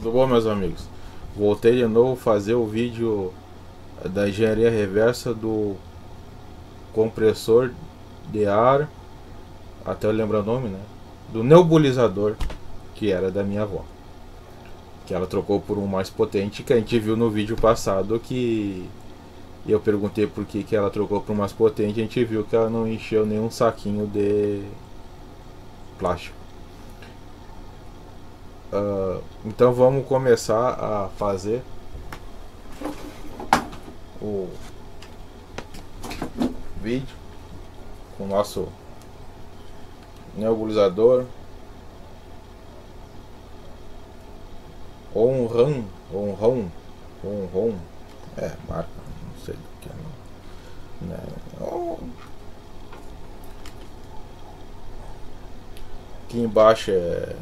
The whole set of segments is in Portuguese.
Tudo bom meus amigos? Voltei de novo fazer o vídeo da engenharia reversa do compressor de ar, até eu lembro o nome, né? Do nebulizador que era da minha avó. Que ela trocou por um mais potente que a gente viu no vídeo passado que eu perguntei por que, que ela trocou por um mais potente, a gente viu que ela não encheu nenhum saquinho de plástico. Uh, então vamos começar a fazer o vídeo com o nosso nebulizador ou um RAM ou um ROM ou um ROM é marca não sei do que é não. Né? Oh. aqui embaixo é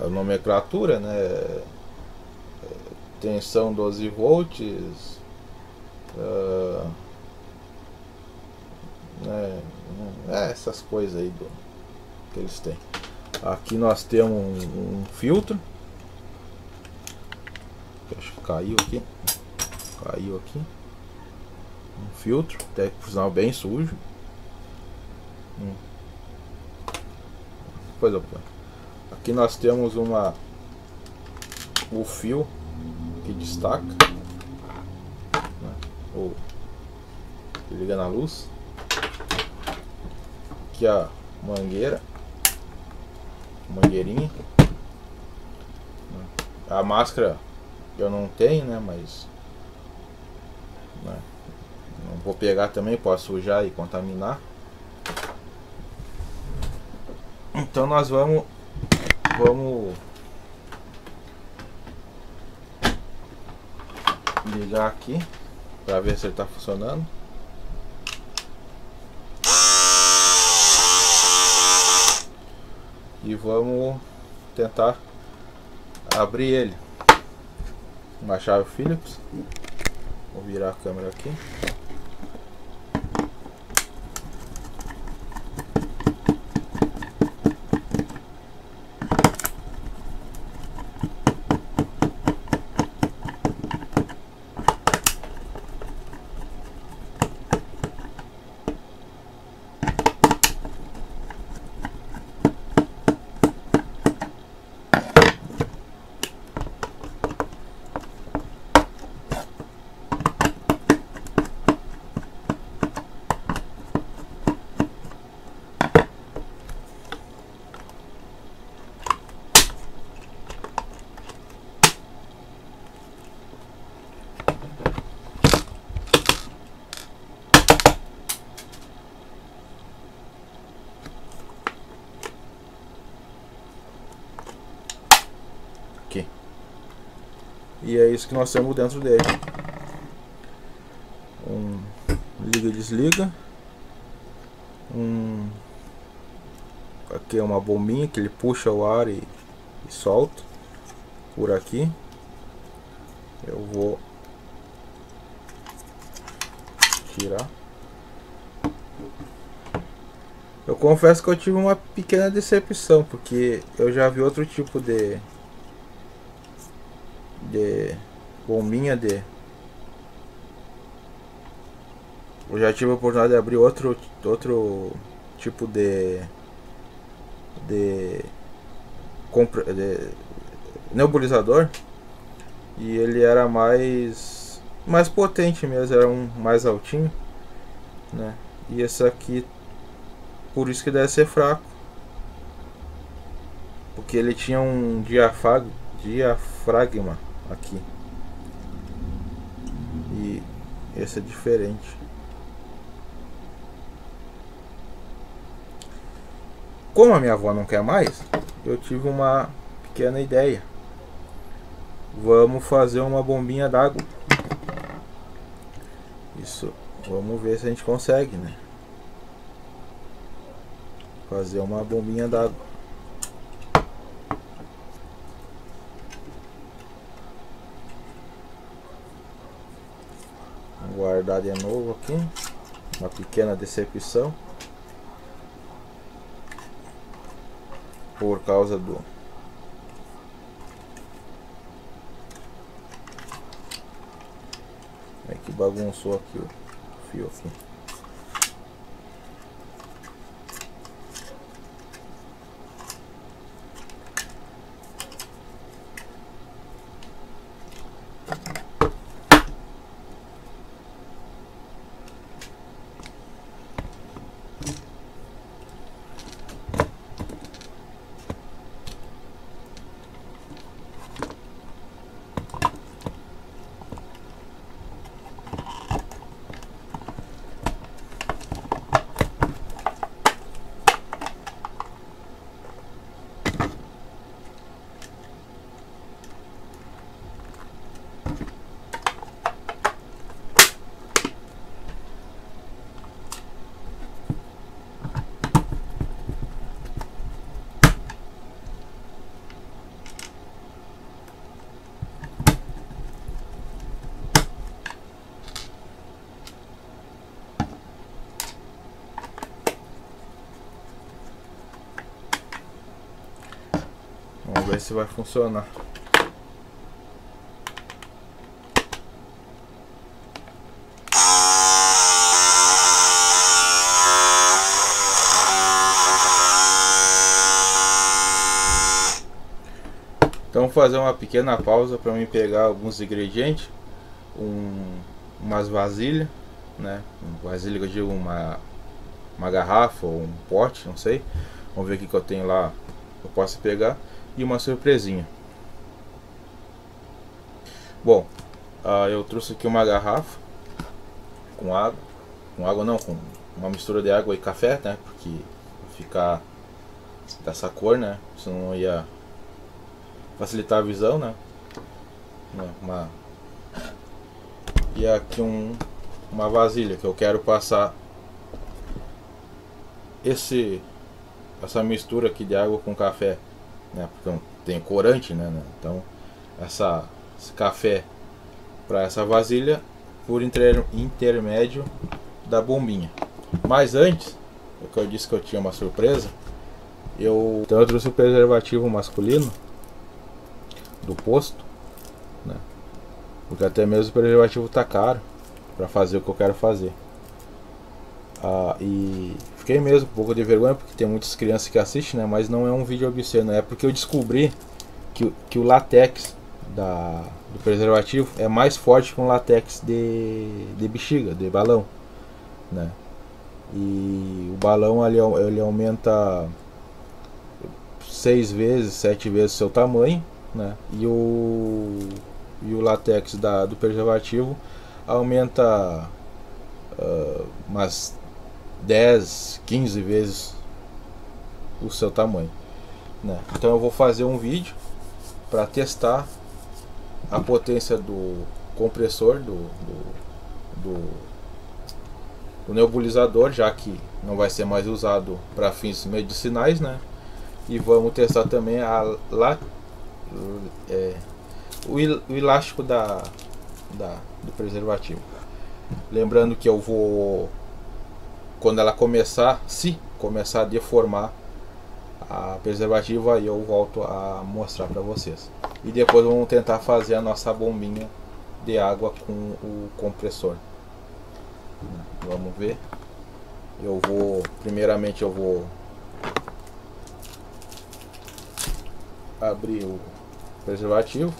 a nomenclatura, né? Tensão 12 volts, uh, né? É, essas coisas aí do, que eles têm. Aqui nós temos um, um filtro. Acho que caiu aqui. Caiu aqui. Um filtro, até por sinal bem sujo. Hum. Eu ponho. Aqui nós temos uma o fio que destaca né? o que liga na luz aqui a mangueira mangueirinha a máscara eu não tenho né mas né? não vou pegar também posso sujar e contaminar então nós vamos Vamos ligar aqui para ver se ele está funcionando. E vamos tentar abrir ele. Uma chave Phillips. Vou virar a câmera aqui. E é isso que nós temos dentro dele. Um liga e desliga. Um aqui é uma bombinha que ele puxa o ar e, e solta por aqui. Eu vou tirar. Eu confesso que eu tive uma pequena decepção, porque eu já vi outro tipo de de bombinha de eu já tive a oportunidade de abrir outro outro tipo de de, de nebulizador. E ele era mais mais potente mesmo era um mais altinho né? E esse aqui por isso que deve ser fraco. Porque ele tinha um diafragma aqui. E esse é diferente. Como a minha avó não quer mais, eu tive uma pequena ideia. Vamos fazer uma bombinha d'água. Isso, vamos ver se a gente consegue, né? Fazer uma bombinha d'água. guardar de novo aqui uma pequena decepção por causa do é que bagunçou aqui o fio aqui. Vamos ver se vai funcionar. Então vou fazer uma pequena pausa para mim pegar alguns ingredientes, um, umas vasilhas, né? Um vasilha eu digo uma, uma garrafa ou um pote, não sei. Vamos ver o que, eu tenho lá, eu posso pegar e uma surpresinha. Bom, uh, eu trouxe aqui uma garrafa com água, com água não, com uma mistura de água e café, né? Porque ficar dessa cor, né? Senão ia facilitar a visão, né? Uma, e aqui um, uma vasilha que eu quero passar esse essa mistura aqui de água com café né? Porque tem corante, né? Então, essa, esse café para essa vasilha por inter, intermédio da bombinha. Mas antes, o que eu disse que eu tinha uma surpresa, eu, então eu trouxe o preservativo masculino do posto, né? Porque até mesmo o preservativo tá caro para fazer o que eu quero fazer. Ah, e fiquei mesmo um pouco de vergonha porque tem muitas crianças que assistem, né? Mas não é um vídeo obsceno, é porque eu descobri que, que o latex da, do preservativo é mais forte que um latex de, de bexiga, de balão, né? E o balão ali, ele aumenta seis vezes, sete vezes seu tamanho, né? E o, e o latex da, do preservativo aumenta uh, umas 10, 15 vezes o seu tamanho. Né? Então eu vou fazer um vídeo para testar a potência do compressor do, do, do, do, nebulizador, já que não vai ser mais usado para fins medicinais, né? E vamos testar também a, é, o, o elástico da, da, do preservativo. Lembrando que eu vou quando ela começar, se começar a deformar a preservativa, aí eu volto a mostrar para vocês. E depois vamos tentar fazer a nossa bombinha de água com o compressor. Vamos ver. Eu vou, primeiramente eu vou abrir o preservativo,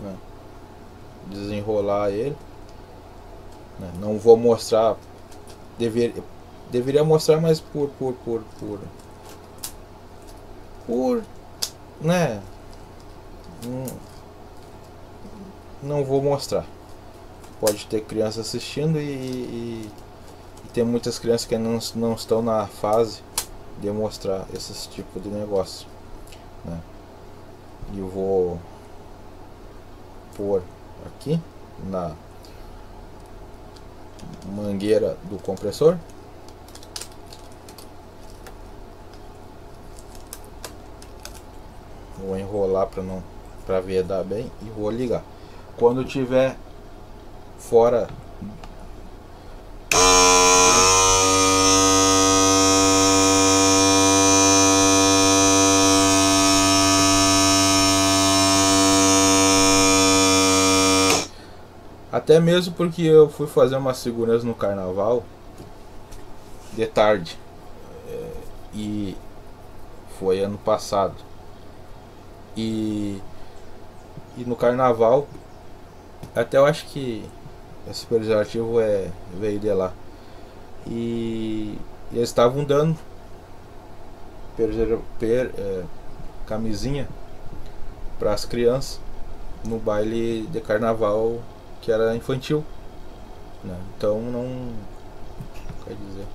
né? desenrolar ele. Né? Não vou mostrar dever, deveria mostrar mais por por por por por né não, não vou mostrar pode ter criança assistindo e, e, e, tem muitas crianças que não, não estão na fase de mostrar esses tipos de negócio né? E vou pôr aqui na mangueira do compressor. Vou enrolar para não para vedar bem e vou ligar. Quando tiver fora Até mesmo porque eu fui fazer uma segurança no carnaval de tarde. É, e foi ano passado. E, e no carnaval, até eu acho que esse preservativo é, veio de lá. E, e eles estavam dando per, per, é, camisinha para as crianças no baile de carnaval que era infantil. Né? Então não. Quer dizer.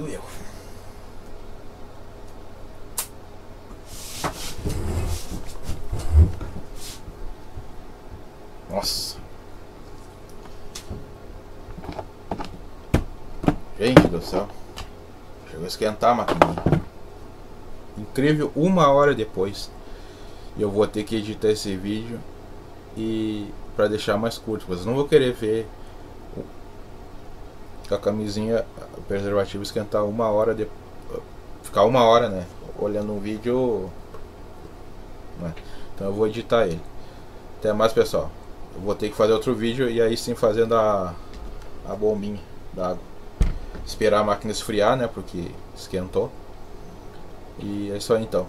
Doeu. Nossa. Gente do céu. Chegou a esquentar a máquina. Incrível, uma hora depois. Eu vou ter que editar esse vídeo e para deixar mais curto, mas não vou querer ver a camisinha preservativo esquentar uma hora de ficar uma hora, né? olhando um vídeo. Né? Então eu vou editar ele. Até mais pessoal. Eu vou ter que fazer outro vídeo e aí sim fazendo a, a bombinha da água. Esperar a máquina esfriar, né? Porque esquentou. E é isso aí então.